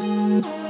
Música